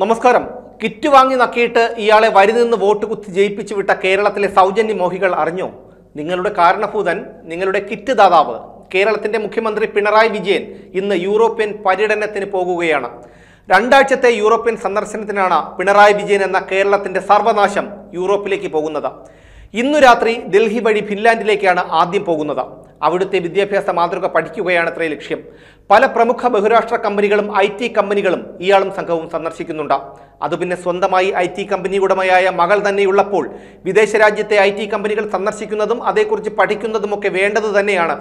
നമസ്കാരം. കിറ്റ് വാങ്ങി നക്കിയിട്ട് ഇയാളെ വരി നിന്ന് വോട്ട് കുത്തി ജയിപ്പിച്ചു വിട്ട കേരളത്തിലെ സൗജന്യ മോഹികൾ അറിഞ്ഞു? നിങ്ങളുടെ കാരണഭൂതൻ നിങ്ങളുടെ കിറ്റ് ദാതാവ് കേരളത്തിന്റെ മുഖ്യമന്ത്രി പിണറായി വിജയൻ ഇന്ന് യൂറോപ്യൻ പര്യടനത്തിന് പോകുകയാണ്. രണ്ടാഴ്ചത്തെ യൂറോപ്യൻ സന്ദർശനത്തിനാണ് പിണറായി വിജയൻ എന്ന കേരളത്തിന്റെ സർവനാശം യൂറോപ്പിലേക്ക് പോകുന്നത്. ഇന്നു രാത്രി ഡൽഹി വഴി ഫിൻലാൻഡിലേക്കാണ് ആദ്യം പോകുന്നത്. അവിടുത്തെ വിദ്യാഭ്യാസ മാതൃക പഠിക്കുകയാണ് പഠിക്കുകയാണത്രേ ലക്ഷ്യം. പല പ്രമുഖ ബഹുരാഷ്ട്ര കമ്പനികളും ഐ ടി കമ്പനികളും ഇയാളും സംഘവും സന്ദർശിക്കുന്നുണ്ട്. അത് പിന്നെ സ്വന്തമായി ഐ ടി കമ്പനി ഉടമയായ മകൾ തന്നെയുള്ളപ്പോൾ വിദേശ രാജ്യത്തെ ഐ ടി കമ്പനികൾ സന്ദർശിക്കുന്നതും അതേക്കുറിച്ച് പഠിക്കുന്നതുമൊക്കെ വേണ്ടത് തന്നെയാണ്.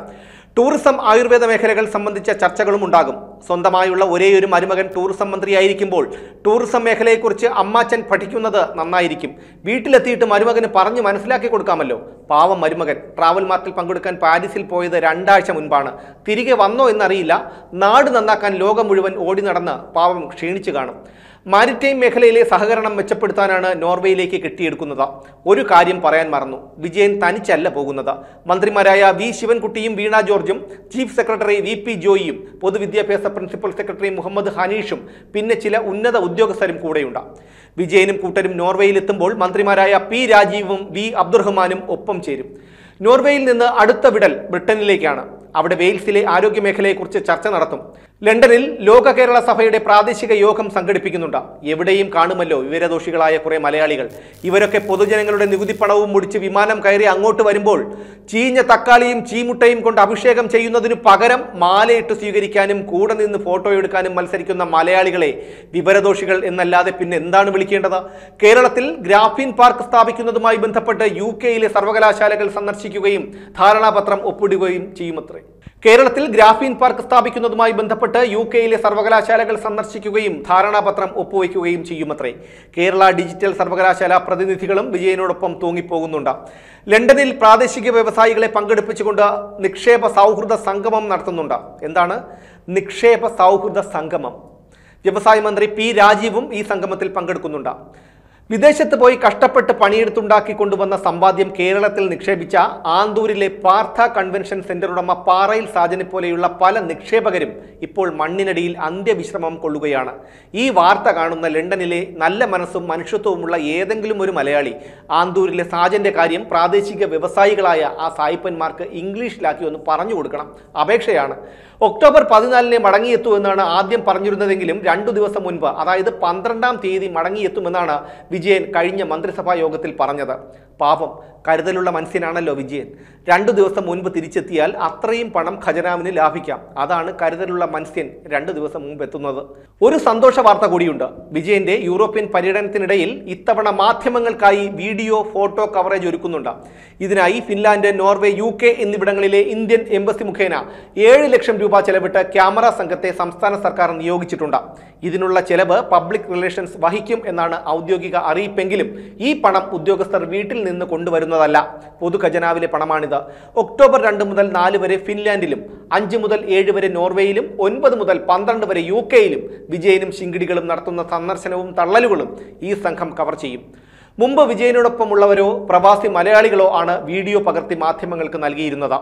ടൂറിസം ആയുർവേദ മേഖലകൾ സംബന്ധിച്ച ചർച്ചകളും ഉണ്ടാകും. സ്വന്തമായുള്ള ഒരേയൊരു മരുമകൻ ടൂറിസം മന്ത്രിയായിരിക്കുമ്പോൾ ടൂറിസം മേഖലയെക്കുറിച്ച് അമ്മാച്ചൻ പഠിക്കുന്നത് നന്നായിരിക്കും. വീട്ടിലെത്തിയിട്ട് മരുമകന് പറഞ്ഞു മനസ്സിലാക്കി കൊടുക്കാമല്ലോ. പാവം മരുമകൻ. ട്രാവൽ മാർട്ടിൽ പങ്കെടുക്കാൻ പാരീസിൽ പോയത് രണ്ടാഴ്ച മുൻപാണ്. തിരികെ വന്നോ എന്നറിയില്ല. നാട് നന്നാക്കാൻ ലോകം മുഴുവൻ ഓടി നടന്ന് പാവം ക്ഷീണിച്ചു കാണും. മാരിടൈം മേഖലയിലെ സഹകരണം മെച്ചപ്പെടുത്താനാണ് നോർവേയിലേക്ക് കെട്ടിയെടുക്കുന്നത്. ഒരു കാര്യം പറയാൻ മറന്നു. വിജയൻ തനിച്ചല്ല പോകുന്നത്. മന്ത്രിമാരായ വി ശിവൻകുട്ടിയും വീണ ജോർജും ചീഫ് സെക്രട്ടറി വി പി ജോയിയും പൊതുവിദ്യാഭ്യാസ പ്രിൻസിപ്പൽ സെക്രട്ടറി മുഹമ്മദ് ഹനീഷും പിന്നെ ചില ഉന്നത ഉദ്യോഗസ്ഥരും കൂടെയുണ്ട്. വിജയനും കൂട്ടരും നോർവേയിലെത്തുമ്പോൾ മന്ത്രിമാരായ പി രാജീവും വി അബ്ദുറഹ്മാനും ഒപ്പം ചേരും. നോർവേയിൽ നിന്ന് അടുത്ത വിടൽ ബ്രിട്ടനിലേക്കാണ്. അവിടെ വെയിൽസിലെ ആരോഗ്യ മേഖലയെക്കുറിച്ച് ചർച്ച നടത്തും. ലണ്ടനിൽ ലോക കേരള സഭയുടെ പ്രാദേശിക യോഗം സംഘടിപ്പിക്കുന്നുണ്ട്. എവിടെയും കാണുമല്ലോ വിവരദോഷികളായ കുറേ മലയാളികൾ. ഇവരൊക്കെ പൊതുജനങ്ങളുടെ നികുതി പണവും മുടിച്ച് വിമാനം കയറി അങ്ങോട്ട് വരുമ്പോൾ ചീഞ്ഞ തക്കാളിയും ചീമുട്ടയും കൊണ്ട് അഭിഷേകം ചെയ്യുന്നതിനു പകരം മാലയിട്ട് സ്വീകരിക്കാനും കൂടെ നിന്ന് ഫോട്ടോ എടുക്കാനും മത്സരിക്കുന്ന മലയാളികളെ വിവരദോഷികൾ എന്നല്ലാതെ പിന്നെ എന്താണ് വിളിക്കേണ്ടത്? കേരളത്തിൽ ഗ്രാഫിൻ പാർക്ക് സ്ഥാപിക്കുന്നതുമായി ബന്ധപ്പെട്ട് യു കെയിലെ സർവകലാശാലകൾ സന്ദർശിക്കുകയും ധാരണാപത്രം ഒപ്പിടുകയും ചെയ്യുമത്രേ. കേരളത്തിൽ ഗ്രാഫീൻ പാർക്ക് സ്ഥാപിക്കുന്നതുമായി ബന്ധപ്പെട്ട് യു കെയിലെ സർവകലാശാലകൾ സന്ദർശിക്കുകയും ധാരണാപത്രം ഒപ്പുവയ്ക്കുകയും ചെയ്യുമത്രേ. കേരള ഡിജിറ്റൽ സർവകലാശാല പ്രതിനിധികളും വിജയനോടൊപ്പം തൂങ്ങിപ്പോകുന്നുണ്ട്. ലണ്ടനിൽ പ്രാദേശിക വ്യവസായികളെ പങ്കെടുപ്പിച്ചുകൊണ്ട് നിക്ഷേപ സൗഹൃദ സംഗമം നടത്തുന്നുണ്ട്. എന്താണ്? നിക്ഷേപ സൗഹൃദ സംഗമം. വ്യവസായ മന്ത്രി പി രാജീവും ഈ സംഗമത്തിൽ പങ്കെടുക്കുന്നുണ്ട്. വിദേശത്ത് പോയി കഷ്ടപ്പെട്ട് പണിയെടുത്തുണ്ടാക്കി കൊണ്ടുവന്ന സമ്പാദ്യം കേരളത്തിൽ നിക്ഷേപിച്ച ആന്തൂരിലെ പാർത്ഥ കൺവെൻഷൻ സെന്റർ ഉടമ പാറയിൽ സാജനെ പോലെയുള്ള പല നിക്ഷേപകരും ഇപ്പോൾ മണ്ണിനടിയിൽ അന്ത്യവിശ്രമം കൊള്ളുകയാണ്. ഈ വാർത്ത കാണുന്ന ലണ്ടനിലെ നല്ല മനസ്സും മനുഷ്യത്വവുമുള്ള ഏതെങ്കിലും ഒരു മലയാളി ആന്തൂരിലെ സാജന്റെ കാര്യം പ്രാദേശിക വ്യവസായികളായ ആ സായിപ്പന്മാർക്ക് ഇംഗ്ലീഷിലാക്കി ഒന്ന് പറഞ്ഞു കൊടുക്കണം. അപേക്ഷയാണ്. ഒക്ടോബർ പതിനാലിന് മടങ്ങിയെത്തൂ എന്നാണ് ആദ്യം പറഞ്ഞിരുന്നതെങ്കിലും രണ്ടു ദിവസം മുൻപ് അതായത് പന്ത്രണ്ടാം തീയതി മടങ്ങിയെത്തുമെന്നാണ് വിജയൻ കഴിഞ്ഞ മന്ത്രിസഭാ യോഗത്തിൽ പറഞ്ഞത്. പാപം കരുതലുള്ള മനുഷ്യനാണല്ലോ വിജയൻ. രണ്ടു ദിവസം മുൻപ് തിരിച്ചെത്തിയാൽ അത്രയും പണം ഖജനാവിന് ലാഭിക്കാം. അതാണ് കരുതലുള്ള മനുഷ്യൻ രണ്ടു ദിവസം മുമ്പ് എത്തുന്നത്. ഒരു സന്തോഷ വാർത്ത കൂടിയുണ്ട്. വിജയന്റെ യൂറോപ്യൻ പര്യടനത്തിനിടയിൽ ഇത്തവണ മാധ്യമങ്ങൾക്കായി വീഡിയോ ഫോട്ടോ കവറേജ് ഒരുക്കുന്നുണ്ട്. ഇതിനായി ഫിൻലാൻഡ് നോർവേ യു കെ എന്നിവിടങ്ങളിലെ ഇന്ത്യൻ എംബസി മുഖേന ഏഴ് ലക്ഷം രൂപ ചെലവിട്ട് ക്യാമറ സംഘത്തെ സംസ്ഥാന സർക്കാർ നിയോഗിച്ചിട്ടുണ്ട്. ഇതിനുള്ള ചെലവ് പബ്ലിക് റിലേഷൻസ് വഹിക്കും എന്നാണ് ഔദ്യോഗിക അറിയിപ്പെങ്കിലും ഈ പണം ഉദ്യോഗസ്ഥർ വീട്ടിൽ നിന്ന് കൊണ്ടുവരുന്നതല്ല. പൊതുഖജനാവിലെ പണമാണിത്. ഒക്ടോബർ രണ്ട് മുതൽ നാല് വരെ ഫിൻലാൻഡിലും അഞ്ച് മുതൽ ഏഴ് വരെ നോർവേയിലും ഒൻപത് മുതൽ പന്ത്രണ്ട് വരെ യു കെയിലും വിജയനും ശിങ്കിടികളും നടത്തുന്ന സന്ദർശനവും തള്ളലുകളും ഈ സംഘം കവർ ചെയ്യും. മുമ്പ് വിജയനോടൊപ്പമുള്ളവരോ പ്രവാസി മലയാളികളോ ആണ് വീഡിയോ പകർത്തി മാധ്യമങ്ങൾക്ക് നൽകിയിരുന്നത്.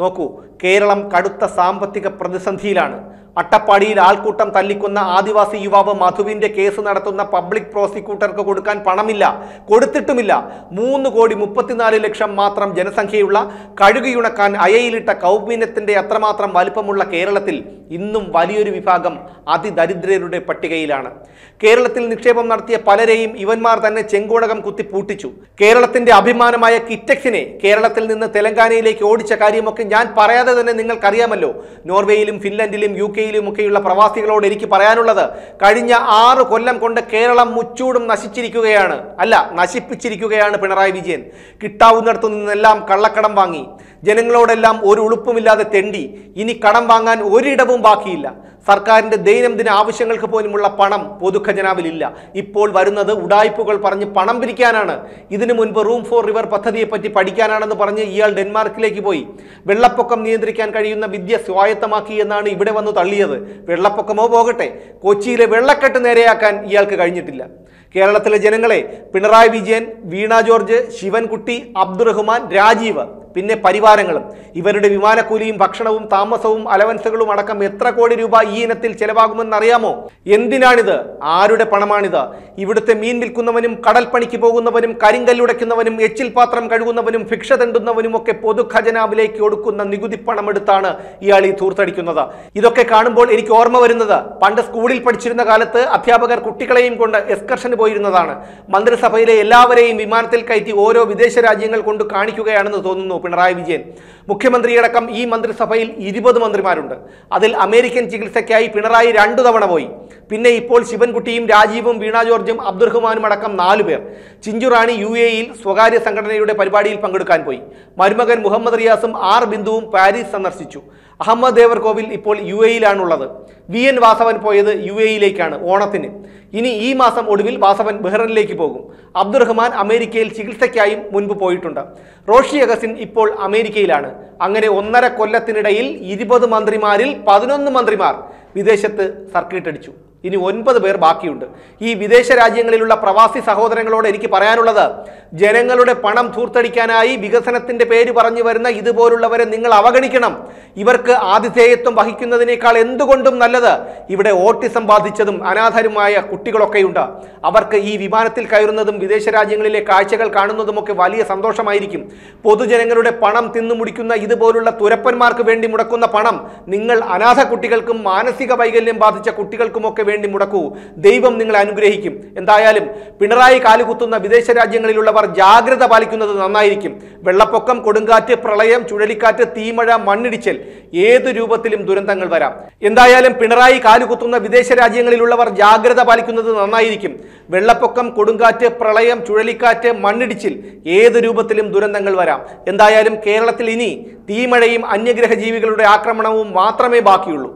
നോക്കൂ കേരളം കടുത്ത സാമ്പത്തിക പ്രതിസന്ധിയിലാണ്. അട്ടപ്പാടിയിൽ ആൾക്കൂട്ടം തല്ലിക്കുന്ന ആദിവാസി യുവാവ് മധുവിന്റെ കേസ് നടത്തുന്ന പബ്ലിക് പ്രോസിക്യൂട്ടർക്ക് കൊടുക്കാൻ പണമില്ല കൊടുത്തിട്ടുമില്ല. മൂന്ന് കോടി മുപ്പത്തിനാല് ലക്ഷം മാത്രം ജനസംഖ്യയുള്ള കഴുകിയുണക്കാൻ അയയിലിട്ട കൗമീനത്തിന്റെ അത്രമാത്രം വലുപ്പമുള്ള കേരളത്തിൽ ഇന്നും വലിയൊരു വിഭാഗം അതിദരിദ്രരുടെ പട്ടികയിലാണ്. കേരളത്തിൽ നിക്ഷേപം നടത്തിയ പലരെയും ഇവന്മാർ തന്നെ ചെങ്കോടകം കുത്തി പൂട്ടിച്ചു. കേരളത്തിന്റെ അഭിമാനമായ കിറ്റക്സിനെ കേരളത്തിൽ നിന്ന് തെലങ്കാനയിലേക്ക് ഓടിച്ച കാര്യമൊക്കെ ഞാൻ പറയാതെ തന്നെ നിങ്ങൾക്കറിയാമല്ലോ. നോർവേയിലും ഫിൻലൻഡിലും യു കെയിലും ഒക്കെയുള്ള പ്രവാസികളോട് എനിക്ക് പറയാനുള്ളത് കഴിഞ്ഞ ആറ് കൊല്ലം കൊണ്ട് കേരളം മുച്ചൂടും നശിച്ചിരിക്കുകയാണ്. അല്ല നശിപ്പിച്ചിരിക്കുകയാണ് പിണറായി വിജയൻ. കിട്ടാവുന്നിടത്തു നിന്നെല്ലാം കള്ളക്കടം വാങ്ങി. ജനങ്ങളോടെല്ലാം ഒരു ഉളുപ്പുമില്ലാതെ തെണ്ടി. ഇനി കടം വാങ്ങാൻ ഒരിടവും ബാക്കിയില്ല. സർക്കാരിന്റെ ദൈനംദിന ആവശ്യങ്ങൾക്ക് പോലുമുള്ള പണം പൊതുഖജനാവിലില്ല. ഇപ്പോൾ വരുന്നത് ഉടായ്പകൾ പറഞ്ഞ് പണം പിരിക്കാനാണ്. ഇതിനു മുൻപ് റൂം ഫോർ റിവർ പദ്ധതിയെപ്പറ്റി പഠിക്കാനാണെന്ന് പറഞ്ഞ് ഇയാൾ ഡെൻമാർക്കിലേക്ക് പോയി. വെള്ളപ്പൊക്കം നിയന്ത്രിക്കാൻ കഴിയുന്ന വിദ്യ സ്വായത്തമാക്കി എന്നാണ് ഇവിടെ വന്ന് തള്ളിയത്. വെള്ളപ്പൊക്കമോ പോകട്ടെ. കൊച്ചിയിലെ വെള്ളക്കെട്ട് നേരെയാക്കാൻ ഇയാൾക്ക് കഴിഞ്ഞിട്ടില്ല. കേരളത്തിലെ ജനങ്ങളെ പിണറായി വിജയൻ വീണ ജോർജ് ശിവൻകുട്ടി അബ്ദുറഹ്മാൻ രാജീവ് പിന്നെ പരിവാരങ്ങളും. ഇവരുടെ വിമാനക്കൂലിയും ഭക്ഷണവും താമസവും അലവൻസുകളും അടക്കം എത്ര കോടി രൂപ ഈ ഇനത്തിൽ ചെലവാകുമെന്ന് അറിയാമോ എന്തിനാണിത്? ആരുടെ പണമാണിത്? ഇവിടുത്തെ മീൻ വിൽക്കുന്നവനും കടൽപ്പണിക്ക് പോകുന്നവനും കരിങ്കല്ലുടയ്ക്കുന്നവനും എച്ചിൽ പാത്രം കഴുകുന്നവനും ഭിക്ഷ തെണ്ടുന്നവനും ഒക്കെ പൊതുഖജനാവിലേക്ക് ഒടുക്കുന്ന നികുതി പണമെടുത്താണ് ഇയാൾ ഈ ധൂർത്തടിക്കുന്നത് ഇതൊക്കെ കാണുമ്പോൾ എനിക്ക് ഓർമ്മ വരുന്നത്. പണ്ട് സ്കൂളിൽ പഠിച്ചിരുന്ന കാലത്ത് അധ്യാപകർ കുട്ടികളെയും കൊണ്ട് എക്സ്കർഷന് പോയിരുന്നതാണ്. മന്ത്രിസഭയിലെ എല്ലാവരെയും വിമാനത്തിൽ കയറ്റി ഓരോ വിദേശ രാജ്യങ്ങൾ കൊണ്ട് കാണിക്കുകയാണെന്ന് തോന്നുന്നു പിണറായി വിജയൻ. മുഖ്യമന്ത്രിയടക്കം ഈ മന്ത്രിസഭയിൽ ഇരുപത് മന്ത്രിമാരുണ്ട്. അതിൽ അമേരിക്കൻ ചികിത്സയ്ക്കായി പിണറായി രണ്ടു തവണ പോയി. പിന്നെ ഇപ്പോൾ ശിവൻകുട്ടിയും രാജീവും വീണ ജോർജും അബ്ദുറഹ്മാനും അടക്കം നാലു പേർ. ചിഞ്ചുറാണി യു എയിൽ സ്വകാര്യ സംഘടനയുടെ പരിപാടിയിൽ പങ്കെടുക്കാൻ പോയി. മരുമകൻ മുഹമ്മദ് റിയാസും ആർ ബിന്ദുവും പാരീസ് സന്ദർശിച്ചു. അഹമ്മദ് ദേവർ കോവിൽ ഇപ്പോൾ യു എയിലാണുള്ളത്. വി എൻ വാസവൻ പോയത് യു എയിലേക്കാണ് ഓണത്തിന്. ഇനി ഈ മാസം ഒടുവിൽ വാസവൻ ബഹ്റൈനിലേക്ക് പോകും. അബ്ദുറഹ്മാൻ അമേരിക്കയിൽ ചികിത്സയ്ക്കായും മുൻപ് പോയിട്ടുണ്ട്. റോഷി അഗസിൻ ഇപ്പോൾ അമേരിക്കയിലാണ്. അങ്ങനെ ഒന്നര കൊല്ലത്തിനിടയിൽ ഇരുപത് മന്ത്രിമാരിൽ പതിനൊന്ന് മന്ത്രിമാർ വിദേശത്ത് സർക്കിട്ട് അടിച്ചു ഇനി ഒൻപത് പേർ ബാക്കിയുണ്ട്. ഈ വിദേശ രാജ്യങ്ങളിലുള്ള പ്രവാസി സഹോദരങ്ങളോട് എനിക്ക് പറയാനുള്ളത് ജനങ്ങളുടെ പണം ധൂർത്തടിക്കാനായി വികസനത്തിന്റെ പേര് പറഞ്ഞു വരുന്ന ഇതുപോലുള്ളവരെ നിങ്ങൾ അവഗണിക്കണം. ഇവർക്ക് ആതിഥേയത്വം വഹിക്കുന്നതിനേക്കാൾ എന്തുകൊണ്ടും നല്ലത് ഇവിടെ ഓട്ടിസം ബാധിച്ചതും അനാഥരുമായ കുട്ടികളൊക്കെയുണ്ട്. അവർക്ക് ഈ വിമാനത്തിൽ കയറുന്നതും വിദേശ രാജ്യങ്ങളിലെ കാഴ്ചകൾ കാണുന്നതുമൊക്കെ വലിയ സന്തോഷമായിരിക്കും. പൊതുജനങ്ങളുടെ പണം തിന്നു മുടിക്കുന്ന ഇതുപോലുള്ള തുരപ്പന്മാർക്ക് വേണ്ടി മുടക്കുന്ന പണം നിങ്ങൾ അനാഥ കുട്ടികൾക്കും മാനസിക വൈകല്യം ബാധിച്ച കുട്ടികൾക്കുമൊക്കെ വേണ്ടി മുടക്കൂ. ദൈവം നിങ്ങളെ അനുഗ്രഹിക്കും. എന്തായാലും പിണറായി കാലുകുത്തുന്ന വിദേശ രാജ്യങ്ങളിലുള്ളവർ ജാഗ്രത പാലിക്കുന്നത് നന്നായിരിക്കും. വെള്ളപ്പൊക്കം കൊടുങ്കാറ്റ് പ്രളയം ചുഴലിക്കാറ്റ് തീമഴ മണ്ണിടിച്ചൽ ഏത് രൂപത്തിലും ദുരന്തങ്ങൾ വരാം. എന്തായാലും പിണറായി കാലുകുത്തുന്ന വിദേശ രാജ്യങ്ങളിലുള്ളവർ ജാഗ്രത പാലിക്കുന്നത് നന്നായിരിക്കും. വെള്ളപ്പൊക്കം കൊടുങ്കാറ്റ് പ്രളയം ചുഴലിക്കാറ്റ് മണ്ണിടിച്ചിൽ ഏത് രൂപത്തിലും ദുരന്തങ്ങൾ വരാം. എന്തായാലും കേരളത്തിൽ ഇനി തീമഴയും അന്യഗ്രഹ ജീവികളുടെ ആക്രമണവും മാത്രമേ ബാക്കിയുള്ളൂ.